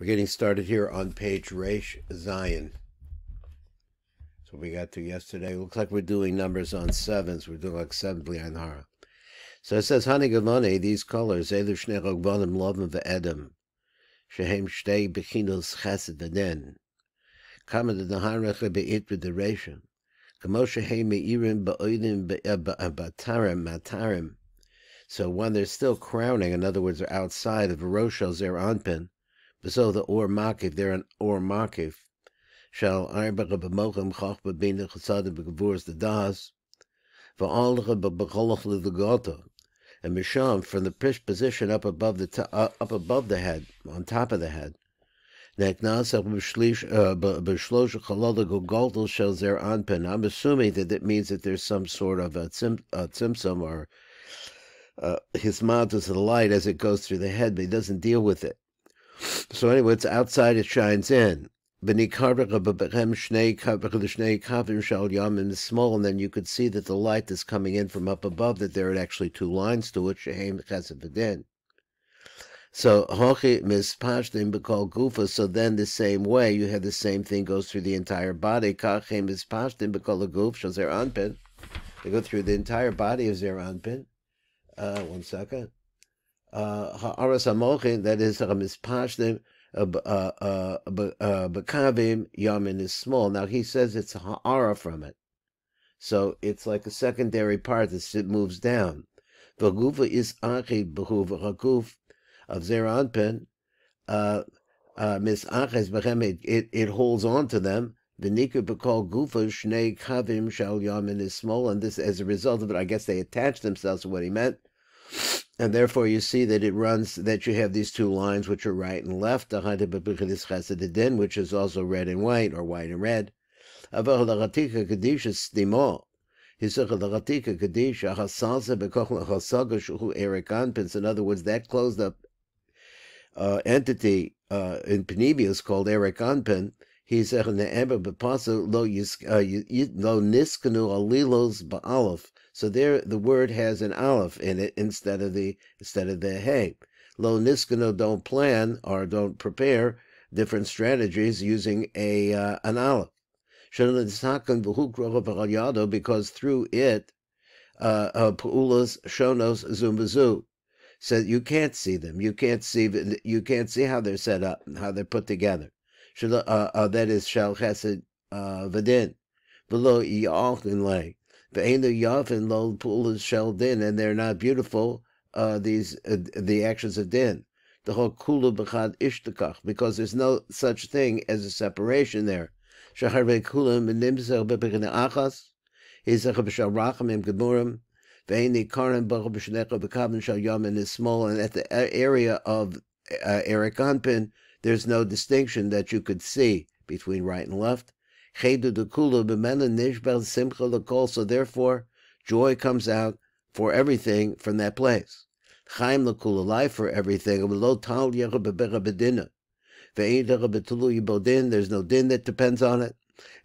We're getting started here on page Resh Zion. So we got to yesterday. Looks like we're doing numbers on sevens. We're doing like seven Blian Hara. So it says, Hani Gavane, these colors, Elu Shnei Rogbanim Lovim Ve'edem, Shehem Shtei Bechinos Chesed V'den, Kama de Naharecha Be'it V'deresha, Kamo Shehem Me'irim Ba'oidim Ba'tarim Matarim. So when they're still crowning, in other words, they're outside of Roshel Zer Anpin, so the or makif, they're an or makif. Shall arbega b'mochem chach b'bina chasadim b'gavurs the das. V'alcha b'b'cholach l'degota. And misham, from the position up above the uh, up above the head, on top of the head. Neknasach b'shlosh chalala gogoltel shel zer anpen. I'm assuming that it means that there's some sort of a, tzim, a tzimtzum or uh, his mouth is the light as it goes through the head, but he doesn't deal with it. So anyway, it's outside, it shines in. is small, and then you could see that the light is coming in from up above, that there are actually two lines to it, So hochi mispashtim b'kol gufa. So then the same way, you have the same thing goes through the entire body. Kachem mispashtim b'kol guf shal zer anpin. They go through the entire body of zer anpin. Uh, one second ha'aras hamochin, that is mispashtim, bekavim yamin is small. Now he says it's ha'ara from it, so it's like a secondary part that moves down. V'gufa is achid b'hu v'chakuf of zeranpen, uh, uh, mis aches bechem, it, it holds on to them. The Nika Bakal Gufa Shnei Kavim Shal Yamin is small, and this as a result of it, I guess they attach themselves to what he meant and therefore you see that it runs that you have these two lines which are right and left, which is also red and white or white and red. In other words, that closed up uh, entity uh, in Penibia is called Eric Anpin. He said in the Ember Bapasa lo niskanu alilos ba'alef so there, the word has an aleph in it instead of the instead of the hey. Lo niskano don't plan or don't prepare different strategies using a uh, an aleph. Because through it, uh, uh, pu'ulas shonos zumbazu said you can't see them. You can't see you can't see how they're set up and how they're put together. Uh, uh, that is shal chesed uh, v'din. Below ya'alchin lay. Ve'enu yavin lo pulas shel din, and they're not beautiful. Uh, these uh, the actions of din. The whole kulu b'chad ishtakach, because there's no such thing as a separation there. Shachar ve'kulam v'nimzer b'begin achas. Hizach b'shal rachamim gemurim. Ve'eni karim b'chad b'shnecha b'kavin shal yamin is small, and at the area of uh, Eric Anpin, there's no distinction that you could see between right and left. So therefore, joy comes out for everything from that place. Chaim l'kula, life for everything. There's no din that depends on it.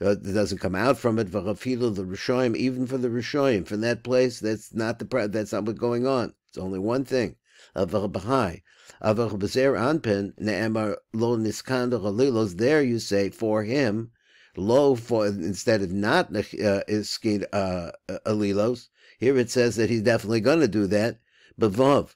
Uh, it doesn't come out from it. the Rishoyim, even for the Rishoyim, from that place, that's not the that's not what's going on. It's only one thing. There you say for him Lo for instead of not uh, iskin uh, uh, alilos. Here it says that he's definitely going to do that. Bavav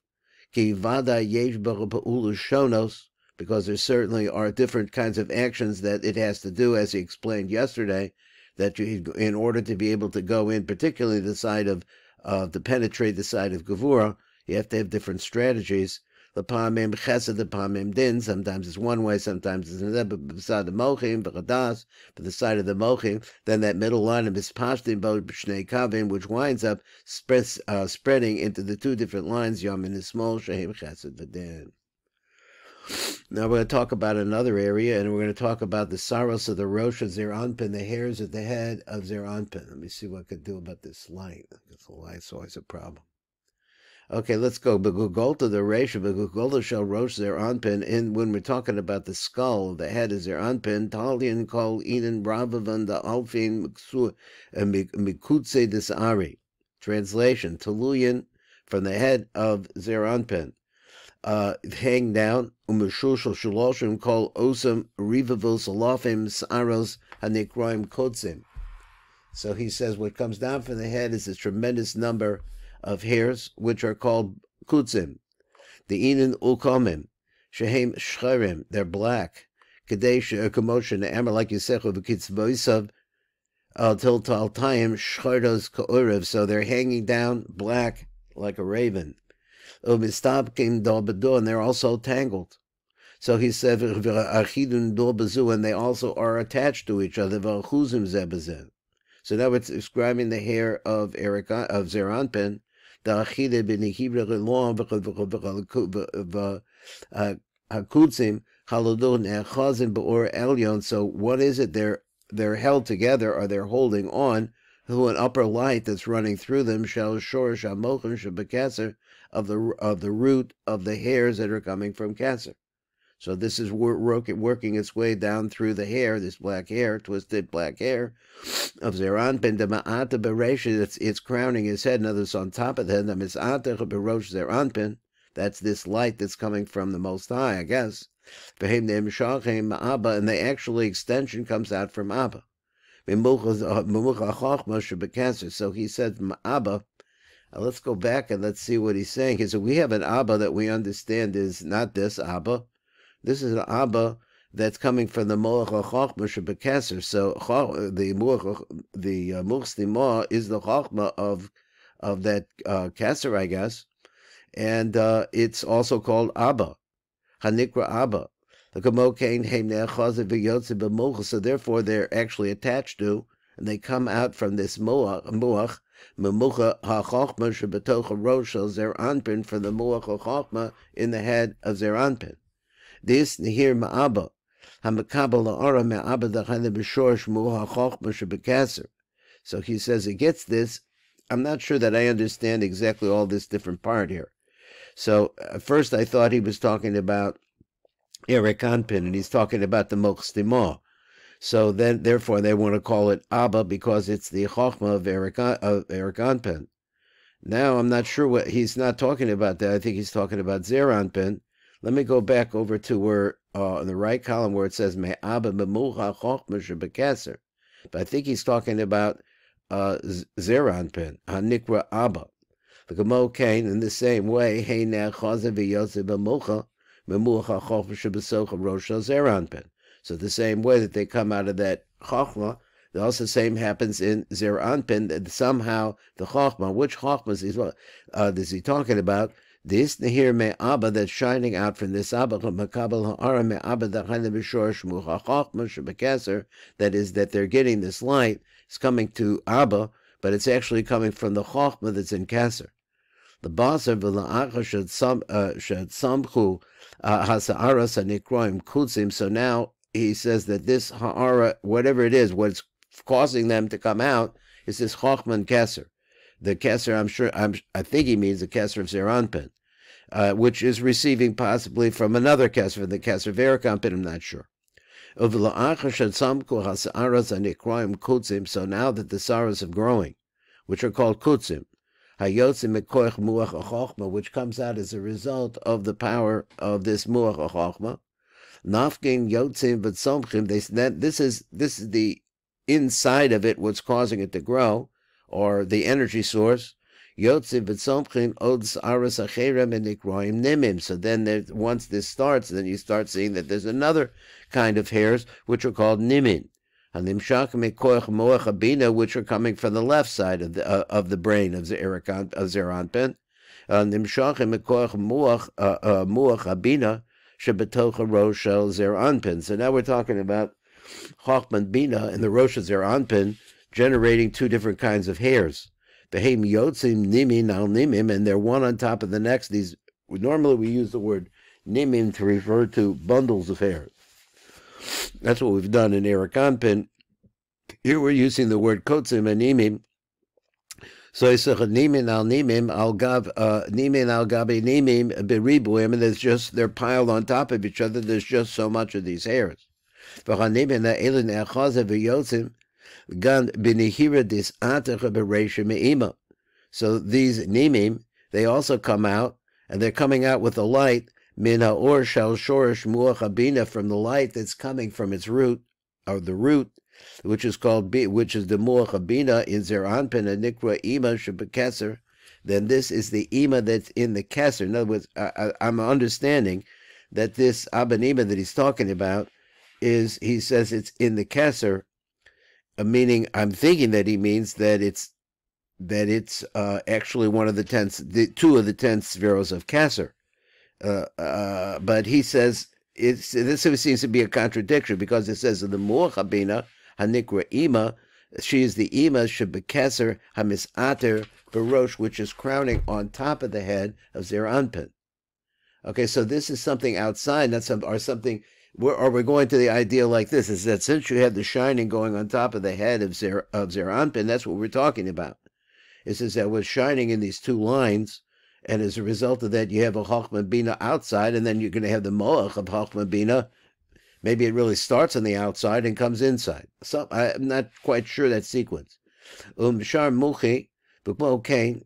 ki vada yesh shonos because there certainly are different kinds of actions that it has to do, as he explained yesterday, that you, in order to be able to go in, particularly the side of, uh, to penetrate the side of Gavura, you have to have different strategies the Pamim Chesed, the Pamim Din. Sometimes it's one way, sometimes it's another. But beside the Mochim, for the side of the Mochim, then that middle line of Mispashtim Bo B'shnei Kavim, which winds up spreads, uh, spreading into the two different lines, Yom and Small, Shehim Chesed V'din. Now we're going to talk about another area, and we're going to talk about the saros of the Rosh of Zeranpin, the hairs at the head of Zeranpin. Let me see what I could do about this light. The light's always a problem. Okay, let's go. Begugolta, the ratio, Begugolta shall rosh their anpin. And when we're talking about the skull, the head is their anpin. Talian call Eden Bravavan the Alfin Mikutse Disari. Translation, Tuluyan from the head of Zeranpin. uh, hang down. Umashushal shaloshim kol osam rivavil salafim saros hanikroim kotzim. So he says what comes down from the head is a tremendous number of hairs, which are called kutzim. The inin ukomim, shehem shcherim, they're black. Kadesh uh, commotion, amar like Yisechu v'kitzvoisav, until taltayim shchardos ka'urev, so they're hanging down black like a raven. Umistabkim dolbedu, and they're also tangled. So he said, and they also are attached to each other. V'achuzim zebazeh. So now it's describing the hair of Eric of Zeranpin, achide b'nehibra long hakutzim halodon echazim beor elyon. So what is it? They're they're held together, or they're holding on to an upper light that's running through them. shall shor shamochim shabakaser of the of the root of the hairs that are coming from Kesser. So this is working its way down through the hair, this black hair, twisted black hair of Zeran ben. It's, it's crowning his head. Another on top of the head. Berosh Zeran That's this light that's coming from the Most High, I guess. And the actually extension comes out from Abba. Uh, so he said, Abba. Uh, let's go back and let's see what he's saying. He said, We have an Abba that we understand is not this Abba. This is an Abba that's coming from the Moach HaChochma Shebekesser. So the Moach, the uh, Muchstima is the Chochma of of that uh, Kesser, I guess, and uh, it's also called Abba, Hanikra Abba. So therefore, they're actually attached to, and they come out from this Moach Memucha HaChochma Shebetocha Rosh Zeranpin from the Moach HaChochma in the head of Zeranpin. This Nihir Ma'aba, Hamakabal La'ara Ma'aba Dachane B'Shorish Muha Chochma Shebekaser. So he says he gets this. I'm not sure that I understand exactly all this different part here. So at first I thought he was talking about Eric Anpin, and he's talking about the Mochstimah. So then, therefore, they want to call it Abba because it's the Chochma of Eric, of Eric Anpin. Now, I'm not sure what he's not talking about that. I think he's talking about Zeranpin. Let me go back over to where uh, in the right column where it says Me'aba Memucha Chochma But I think he's talking about uh, Zeranpin, Hanikra Abba. The Gamo Kain in the same way, Hey Ne'achaza V'yotze Bemucha Memucha Chochma Shebesocha Rosh Zeranpin. So the same way that they come out of that Chochma, the also the same happens in Zeranpin, that somehow the Chochma, which Chochma is, uh, is he talking about? This nehir me abba that's shining out from this abba makabel ha'ara me abba dachayna b'shor shmucha chachma. That is that they're getting this light. It's coming to abba, but it's actually coming from the chachma that's in keser. The baser v'la'acha shad samchu uh, hasa'aras hanikroim kutzim. So now he says that this ha'ara, whatever it is, what's causing them to come out, is this chachma and keser the Kesser, I'm sure, I'm, I think he means the Kesser of Zeranpin, uh, which is receiving possibly from another Kesser, the of Erekampin, I'm not sure. So now that the sorrows are growing, which are called kutzim, which comes out as a result of the power of this muach chochma. Nafkin yotzim v'tzomchim. This is this is the inside of it. What's causing it to grow? or the energy source. So then there, once this starts, then you start seeing that there's another kind of hairs which are called nimin. Hanimshak Mikoch Moach Abina, which are coming from the left side of the uh, of the brain of the of Zeranpin. So now we're talking about Chachman Bina and the Rosh Zeranpin generating two different kinds of hairs. Behem yotzim nimin al nimim, and they're one on top of the next. These normally we use the word nimim to refer to bundles of hairs. That's what we've done in Erakanpin. Here we're using the word kotzim and nimim. So I say nimin al nimim al gav uh, nimin al gabi nimim beribuim, and there's just they're piled on top of each other. There's just so much of these hairs. Gan benihira dis me'ima. So these nimim, they also come out, and they're coming out with a light min ha'or shal shorish muach from the light that's coming from its root, or the root, which is called, which is the muachabina in zer anpin and nikra ima shebekeser, then this is the ima that's in the keser. In other words, I, am understanding that this abanima that he's talking about is, he says it's in the keser, meaning I'm thinking that he means that it's that it's uh, actually one of the ten, the two of the ten spheros of keser. Uh, uh, but he says it's this seems to be a contradiction because it says the Mu'achabina Hanikra Ima, she is the Ima Shebekeser Hamisater Barosh, which is crowning on top of the head of Zeranpin. Okay, so this is something outside, not some or something. Or we're going to the idea like this: is that since you have the shining going on top of the head of Zer of Zeranpin, that's what we're talking about. It says that was shining in these two lines, and as a result of that, you have a Chachma Bina outside, and then you're going to have the Moach of Chachma Bina. Maybe it really starts on the outside and comes inside. So I'm not quite sure that sequence. Um Shar Muchi, okay,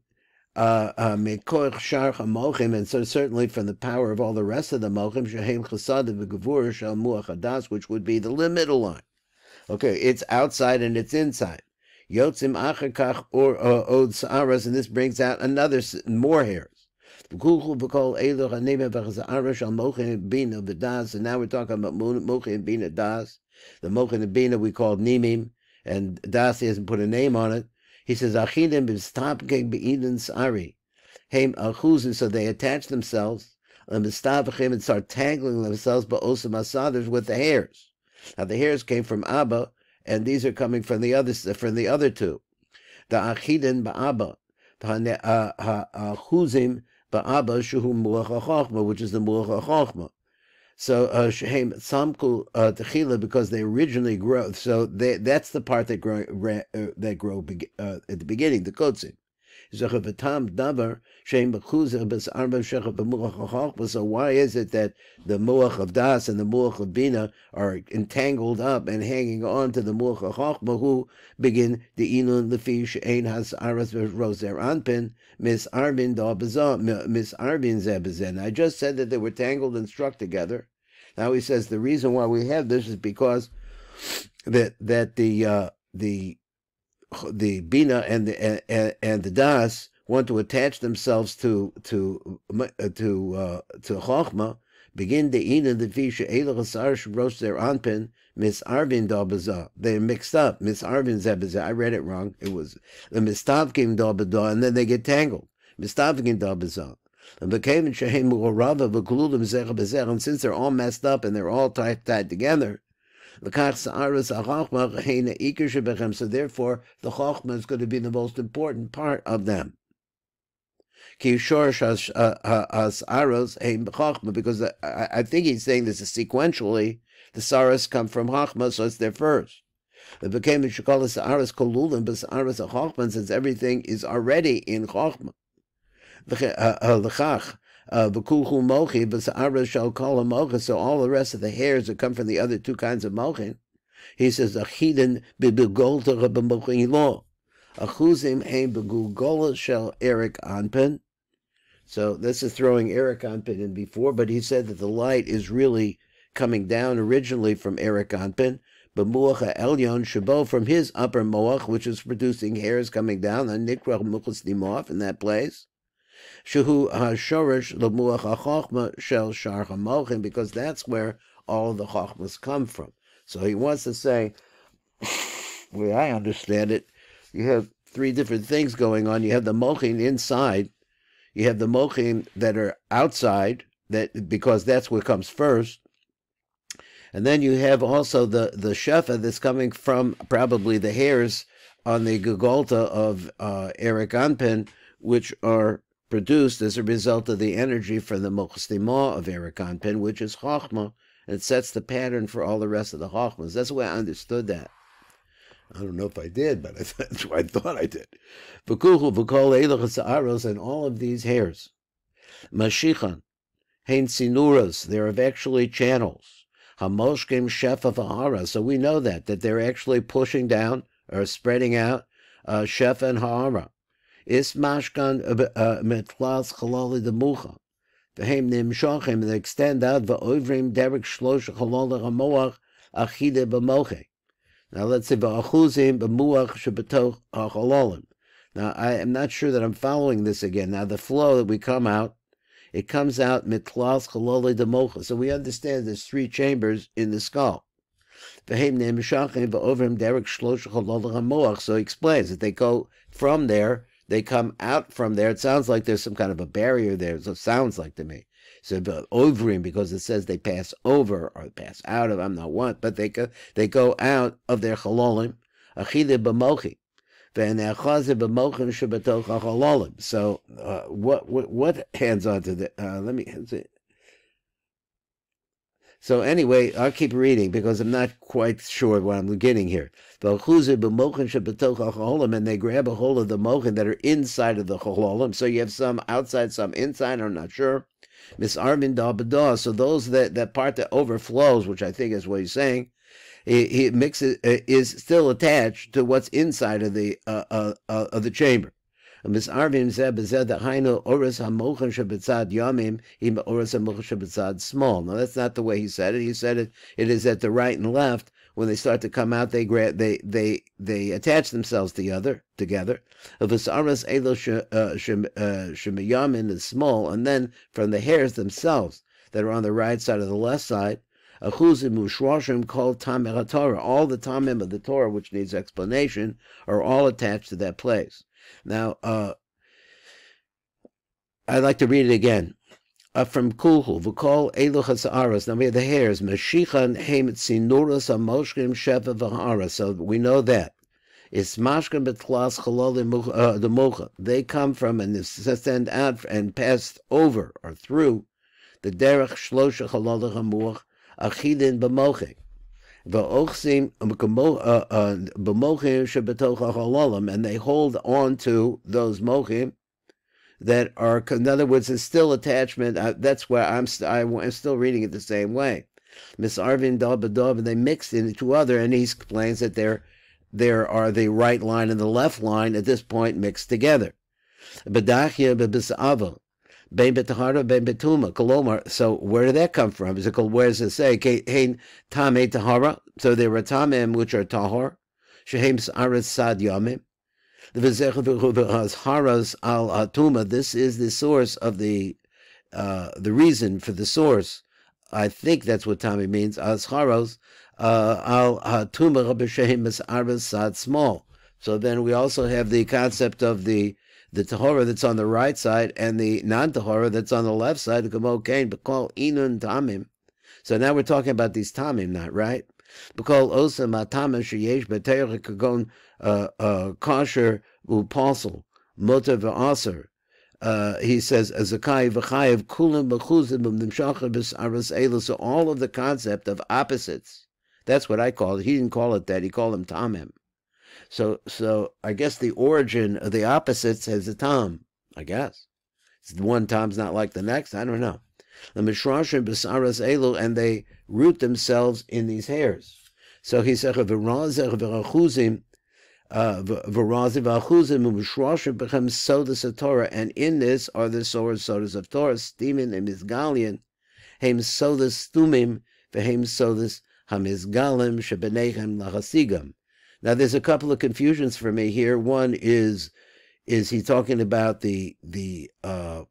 uh, uh, and so certainly from the power of all the rest of the mochim, shehem chasad v'gevur shal muach which would be the middle line. Okay, it's outside and it's inside. Yotzim achakach or uh, od and this brings out another more hairs. And now we're talking about mochin and bina das. The mochin and bina we called nimim, and das hasn't put a name on it. He says achidim b'stapkeg be'idin sari. Heim achuzin, so they attach themselves and start tangling themselves, but also masaders with the hairs. Now the hairs came from Abba, and these are coming from the other from the other two. The achidin ba'aba, ha'achuzim uh, ba'aba shuhu muach which is the muach So uh, shehem samku uh, techila because they originally grow. So they, that's the part that grow uh, that grow at the beginning, the kotzim. So why is it that the muach of das and the muach of bina are entangled up and hanging on to the muach of chachma who begin the inun lefi she'ein has aras roser anpin mis arbin da mis arbin zebezen. I just said that they were tangled and struck together. Now he says the reason why we have this is because that that the uh, the the bina and the and, and the das want to attach themselves to to uh, to uh, to chachma, begin the ina the fisha elachasar roast their anpin Miss Arvin Dabaza. They're mixed up. Miss Arvin Zebaza. I read it wrong. It was the Mistavkim Dabada, and then they get tangled. Mistavkim Dabaza. And became And since they're all messed up and they're all tied, tied together, so therefore, the Chochmah is going to be the most important part of them. Because I think he's saying this is sequentially. The Saras come from Chachma, so it's their first. It became Shakalas Aras Kolulim, but Aras Chachma, since everything is already in Chachma. V'kulchu mochi, v'sa'ara shall call a mocha, so all the rest of the hairs that come from the other two kinds of mochin. He says, Achidin b'begolta b'mochin lo. Achuzim hein b'gugola shall Eric Anpen. So this is throwing Eric Anpin in before, but he said that the light is really coming down originally from Eric Anpin, but Muach Elyon Shabo from his upper Moach, which is producing hairs coming down, and Nikrach Muchas Dimoff in that place. Shehu Hashorish Lemuach HaChochma Shel Shar HaMochim, because that's where all the Chochmas come from. So he wants to say, the way I understand it, you have three different things going on. You have the Mochim inside, you have the Mochim that are outside, that because that's what comes first. And then you have also the, the Shefa that's coming from probably the hairs on the Gugolta of uh, Eric Anpin, which are produced as a result of the energy from the Mochstima of Erikanpin, which is Chachma, and sets the pattern for all the rest of the Chachmas. That's the way I understood that. I don't know if I did, but that's what I thought I did. V'kuchu v'kol aros and all of these hairs. Mashichan, hein sinuras, they're actually channels. Hamoshkim shefa v'hara, so we know that, that they're actually pushing down or spreading out uh, and ha'ara is mashkan uh, uh, metlas chalali demucha. V'hem nimshachim, and extend out, v'oivrim derek shlosh cholol hamoach achide b'moche. Now let's say v'achuzim b'muach shebetoch hachololim. Now I am not sure that I'm following this again. Now the flow that we come out, it comes out mitlas cholole democha. So we understand there's three chambers in the skull. So he explains that they go from there, they come out from there. It sounds like there's some kind of a barrier there. So it sounds like to me. So overing because it says they pass over or pass out of. I'm not one, but they go they go out of their chalolim. Achide b'mochi. So uh, what, what what hands on to the Uh, let me see. So anyway, I'll keep reading because I'm not quite sure what I'm getting here. And they grab a hold of the mochin that are inside of the chololim. So you have some outside, some inside. I'm not sure. Miss Armin So those that that part that overflows, which I think is what he's saying, he, he mixes uh, is still attached to what's inside of the uh, uh, uh of the chamber. Misarvim zeh bezeh hainu oris hamochen shebetzad yamim im oris hamochen shebetzad small. Now that's not the way he said it. He said it. It is at the right and left. When they start to come out, they they they they attach themselves together together. Visaras elo uh, shemiyamin uh, is small, and then from the hairs themselves that are on the right side of the left side. Achuzim ushwashim called tamim Torah. All the tamim of the Torah, which needs explanation, are all attached to that place. Now, uh, I'd like to read it again. Uh, from Kulhu, V'kol Elu Hasa'aras. Now we have the hairs. Mashichan Heim Tzinuras Amoshkim Sheva V'ha'ara. So we know that. It's Mashkim Betlas Chalol uh, the Mocha. They come from and send out and pass over or through the Derech Shlosha Chalol Hamuach Achidin B'mochik. V'ochsim b'mochim shebetoch ha'chololim, and they hold on to those mochim that are, in other words, it's still attachment. Uh, that's where I'm, st- I'm still reading it the same way. Miss Arvin Dov and they mix into other, and he explains that there, there are the right line and the left line at this point mixed together. Ben Betahara, Ben Betuma, Kolomar. So where did that come from? Is it called, where does it say? Hein Tame Tahara. So there are Tamim which are Tahar. Shehem Saras Sad Yamim. This is the source of the uh, the reason for the source. I think that's what Tami means. Azharos uh, al Hatuma Small. So then we also have the concept of the the tahora that's on the right side and the non-tahora that's on the left side, the Gamo Kain, call Inun Tamim. So now we're talking about these Tamim, not right? Because Osa Matama Sheyesh Beteir Kagon uh, uh, Kosher Upasal, Mota V'Aser. Uh, he says, Zakai v'chayev kulim b'chuzim b'nimshachim aras elu. So all of the concept of opposites, that's what I call it. He didn't call it that. He called them tamim. So, so I guess the origin of the opposites is a tom. I guess one tom's not like the next. I don't know. The mishrashim besaras elu, and they root themselves in these hairs. So he said, "V'razeh v'achuzim." Uh, Torah, and in this are the sodas sodas of Torah, steaming and misgalian, hem sodas stumim, v'hem sodas hamizgalim shebenechem lachasigam. Now, there's a couple of confusions for me here. One is, is he talking about the the uh,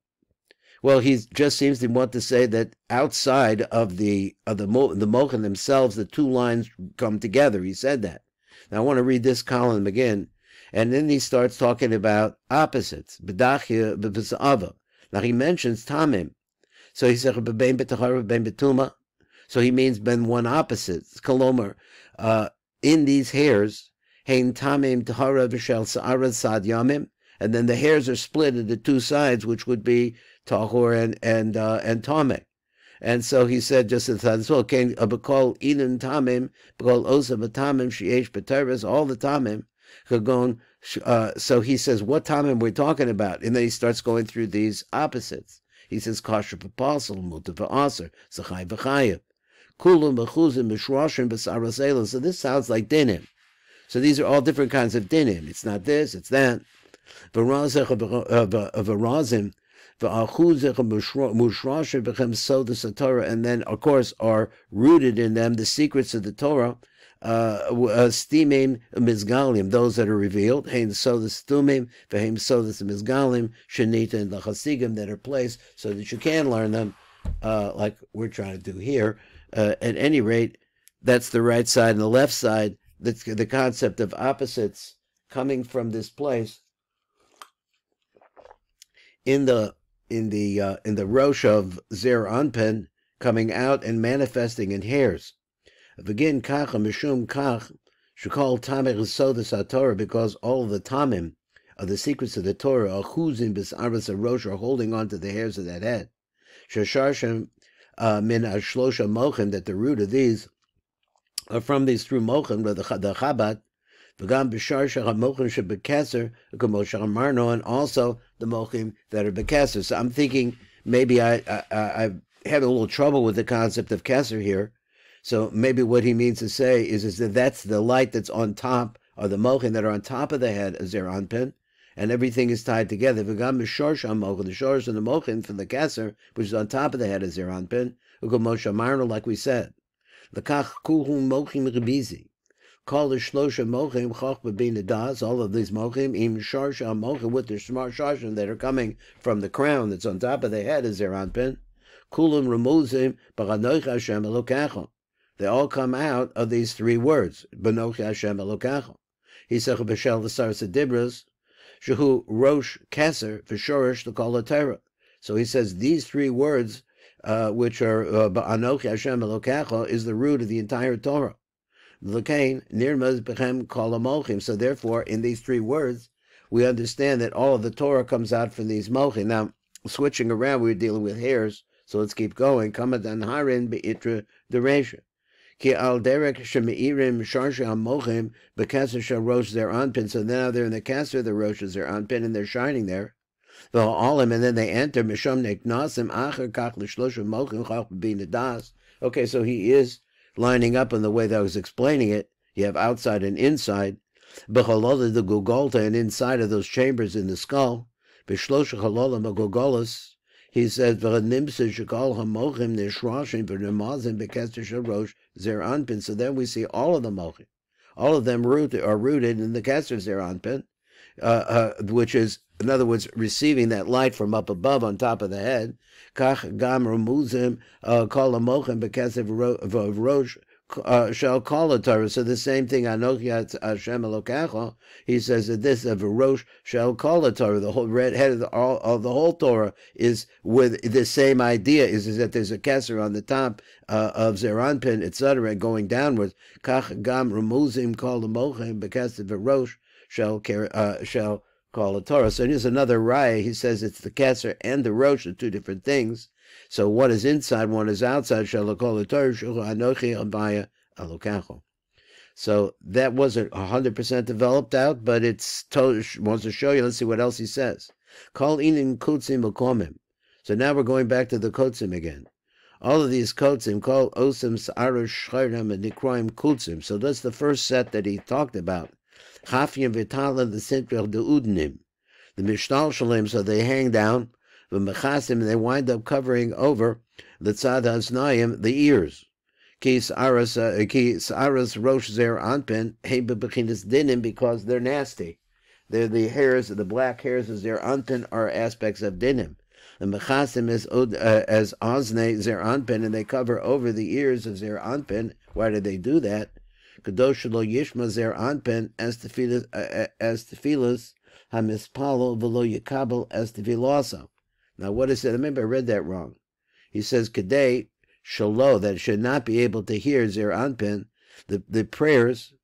well, he just seems to want to say that outside of the of the the Mochen themselves, the two lines come together. He said that. Now I want to read this column again, and then he starts talking about opposites. Bedachia b'v'sa'ava. Now he mentions tamim, so he said ben ben betuma. So he means ben one opposite. Kolomer. Uh, in these hairs, hein tamim tahara v'shel sa'ara sad and then the hairs are split into two sides, which would be tahor and and uh, and tamim. And so he said just as as well, came abakol inin tamim, bakol osa batamim sheyesh b'teres, all the tamim, kagon. Uh, so he says, what tamim we're talking about, and then he starts going through these opposites. He says, kasher apostle, muta v'aser, zachai v'chayev. Kulim b'chuzim b'shroshim b'sarasela. So this sounds like dinim. So these are all different kinds of dinim. It's not this, it's that. Uh, uh, uh, v'razim, and then, of course, are rooted in them the secrets of the Torah, uh, mizgalim, those that are revealed, hein sodas stumim, vehem sodas mizgalim, shanita and the chasigim that are placed so that you can learn them, uh, like we're trying to do here. Uh, at any rate, that's the right side and the left side. That's the concept of opposites coming from this place in the in the uh, in the rosh of Zer Anpen coming out and manifesting in hairs. Begin kach mishum kach shekol tamir sodas Torah because all the tamim of the secrets of the Torah are chuzim b'saras rosh are holding on to the hairs of that head. Shasharshem Uh, min ashlosha mochim that the root of these are from these through mochim the, the Chabad v'gam b'shar mochim shebekeser k'moshe amarno and also the mochim that are bekeser. So I'm thinking maybe I, I I have a little trouble with the concept of keser here. So maybe what he means to say is, is that that's the light that's on top, or the mochim that are on top of the head of Zer Anpin, and everything is tied together. V'gam b'shorsh mochim, the shores and the mochim from the keser, which is on top of the head of Zer Anpin, u'k'moshe amarno, like we said. L'kach kuhu mochim rebizi. Call the shlosha mochim choch b'bin das. All of these mochim im sharsha mochim with their smart sharshim that are coming from the crown that's on top of the head is their anpin. Kulim remuzim b'chanoich Hashem elokecha. They all come out of these three words. B'nochi Hashem elokecha. He said b'shel dibras shehu rosh keser v'shorish l'kol Torah. So he says these three words, uh, which are uh, b'anochi Hashem elokecha, is the root of the entire Torah. L'kain nirmaz bechem kol So therefore, in these three words, we understand that all of the Torah comes out from these mochim. Now, switching around, we are dealing with hairs, so let's keep going. Kamadan harin be'itra deresha. Ki al derek shemeirim sharsha mochim bekasser sharosh their anpin. So now they're in the kasser, the roshes their anpin, and they're shining there. The olim, and then they enter misham neknasim acher kach l'shloshim mochim chach b'bin. Okay, so he is lining up in the way that I was explaining it. You have outside and inside. Bechalala the Gogolta, and inside of those chambers in the skull. Bishlosha Chalala Magogolas. He says, V'hanimsa shekal hamochim nishrashim v'nemazim bekester sharosh zer anpin. So then we see all of the mochim. All of them are rooted in the kester zer anpin, uh, uh, which is, in other words, receiving that light from up above on top of the head. Kach gam remuzim uh, kol amochem bekesef rosh uh, shall call a Torah. So the same thing, Anochi Hashem Elokecha, he says that this of Rosh shall call a Torah. The whole red head of the, all, of the whole Torah is with the same idea, is, is that there's a kesser on the top uh, of Zeranpin, etc., going downwards. Kach gam remuzim kol amochem bekesef Rosh shall, uh, shall call a Torah. So here's another raya. He says it's the Kesser and the Rosh are two different things. So what is inside, what is outside. So that wasn't hundred percent developed out, but it's to, wants to show you. Let's see what else he says. Call inin kutzim ukomim. So now we're going back to the kutzim again. All of these kutzim call osim sa'arush shchayram and nikroim kutzim. So that's the first set that he talked about. Chafim v'tala the de udnim. The mishtal shalem, so they hang down, the mechasim, and they wind up covering over the tzad haznayim, the ears. Ki sa'aras, uh, rosh zer anpen, he bebechinas dinim, because they're nasty. They're the hairs, of the black hairs of zer anpen are aspects of dinim. The mechasim is uh, as ozne zer anpen, and they cover over the ears of zer anpen. Why do they do that? Kadosh lo yishma zer anpen as tefilas as tefilas hamispalo v'lo yikabel as tefilasa. Now what is? I remember I read that wrong. He says kadei shalo that should not be able to hear zer anpen the the prayers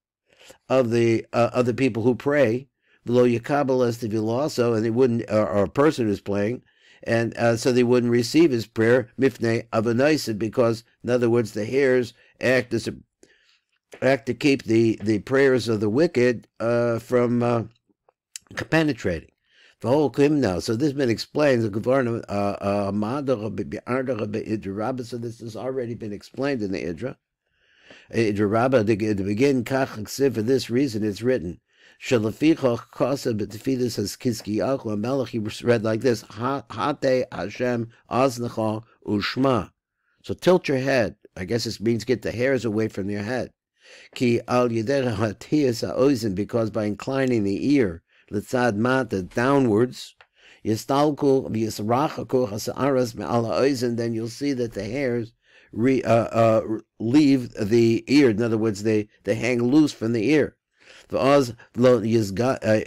of the uh, of the people who pray below yikabel as tefilasa, and they wouldn't or, or a person who's playing and uh, so they wouldn't receive his prayer mifne avanoisid because in other words the hairs act as a act to keep the, the prayers of the wicked uh, from uh, penetrating. The whole now. So this has been explained. The Gavarna, uh, uh, so this has already been explained in the Idra. Idra Rabba, to begin Kach for this reason, it's written. Shalaficha Kosa B'Tefilus has Kiski Achla Melech, he read like this, Hate Hashem Aznacha Ushma. So tilt your head. I guess this means get the hairs away from your head. Ki al because by inclining the ear, litzad mata, downwards, yistalku v'yisrachaku ha'sa'aras me'al ha'oizim, then you'll see that the hairs re, uh, uh, leave the ear. In other words, they, they hang loose from the ear. V'oz lo yizgavru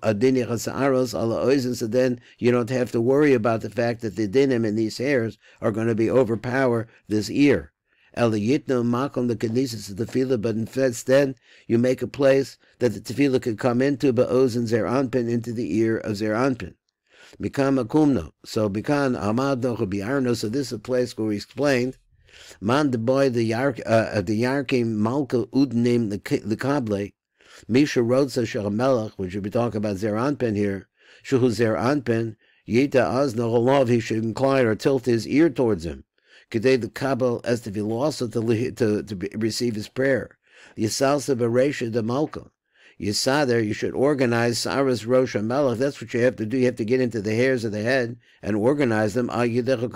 adini chasa'aros ala oizin, so then you don't have to worry about the fact that the dinim and these hairs are going to be overpower this ear. Eliyitno makom the kinesis of the tefillah, but instead you make a place that the tefillah could come into, but ozen zeranpin into the ear of zeranpin. Mikam akumno. So bikan amad no so this is a place where we explained Man the boy the yark uh, uh the yarkim malka udnim the kable. Misha Rotza Shalamelech, which we be talking about Zeranpin here, Shuhu Zeranpin, Yita Azna Holov, he should incline or tilt his ear towards him. Kedei the Kabul as to be lost to, to, to receive his prayer. Yisalsa Beresha de Malka. Yisader, you should organize Saras Rosh Melech. That's what you have to do. You have to get into the hairs of the head and organize them. Kavanos,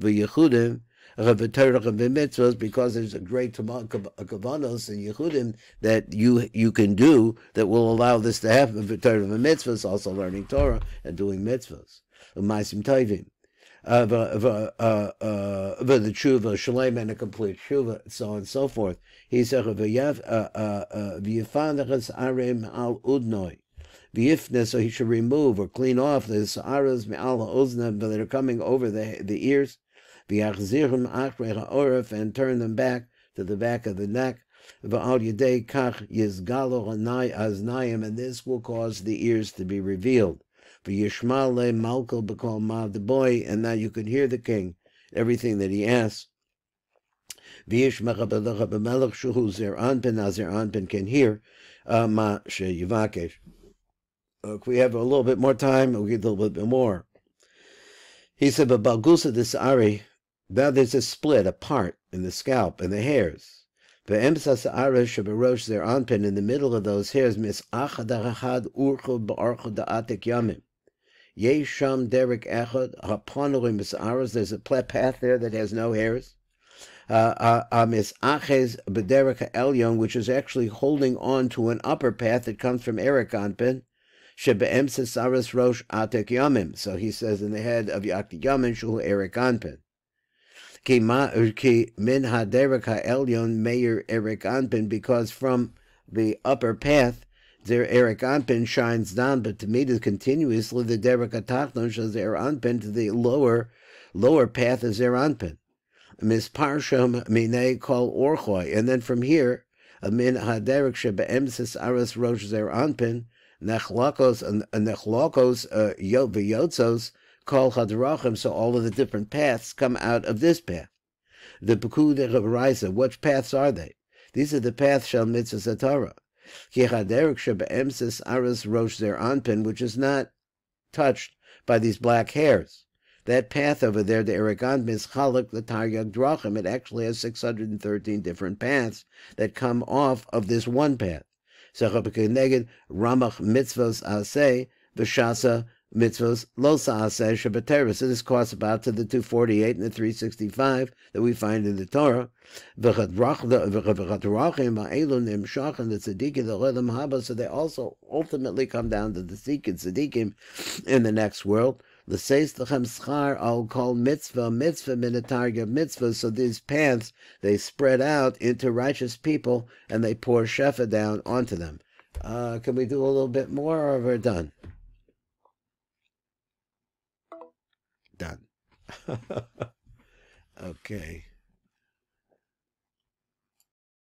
v'yechudim mitzvahs because there's a great kavanos and yehudim that you you can do that will allow this to happen. V'torah mitzvahs, also learning Torah and doing mitzvahs. Uh, uh the tshuva, shalem, and a complete tshuva, so on and so forth. He said, uh, uh, "V'yafnechas arim al udnoi." V'yifne, so he should remove or clean off the sa'aras me'al ha'ozna that are coming over the the ears v'yachzirhum achre ha'oref, and turn them back to the back of the neck. V'al yedei kach yizgalo hanai aznayim, and this will cause the ears to be revealed. V'yishmal le malko b'kol ma the boy, and now you can hear the king, everything that he asks. V'yishmecha b'lecha b'melech shuhu zer anpin, now anpin can hear uh, ma sheyivakesh. If we have a little bit more time, we'll get a little bit more. He said, but Balgusa Disari, now there's a split, a part in the scalp and the hairs. Ve'emsas arash shabarosh their anpin in the middle of those hairs mis achad urchud ba'archud da'atik yamim. Yesham derek echad haponurim mis There's a path there that has no hairs. Uh, uh, mis aches b'derek elyon, which is actually holding on to an upper path that comes from Eric anpin. Shebe'emsas aras rosh atek yamim. So he says in the head of Yakti Yamin Shul Eric anpin ki min ha'elyon meir Erik Anpin, because from the upper path their Erik Anpin shines down, but to me is continuously the Derek Atachnon shows their Anpin to the lower lower path of their Anpin. Mis Parsham Mine call Orchoi, and then from here, min haderek shebe'emsis aras rosh zer Anpin, nechlakos and nechlakos uh, yotzos call Hadrachim, so all of the different paths come out of this path. The Pekud Raisa, which paths are they? These are the paths Shal Mitzvah Torah. Kichaderek Shebe'emsis Aras Rosh Zer Anpin, which is not touched by these black hairs. That path over there, the Eragon Mischalik, the Taryag Drachim, it actually has 613 different paths that come off of this one path. Ramach Mitzvos Aseh, Vishasa mitzvahs lo sa'aseh shabbateris. So this corresponds to the 248 and the 365 that we find in the Torah. V'chat rachim ha'elun imshach and the tzaddikim the haba. So they also ultimately come down to the tzaddikim in the next world. The says lechem schar al call mitzvah mitzvah minatarga mitzvah. So these paths they spread out into righteous people and they pour shefa down onto them. Uh, can we do a little bit more, or are we done? Done. okay.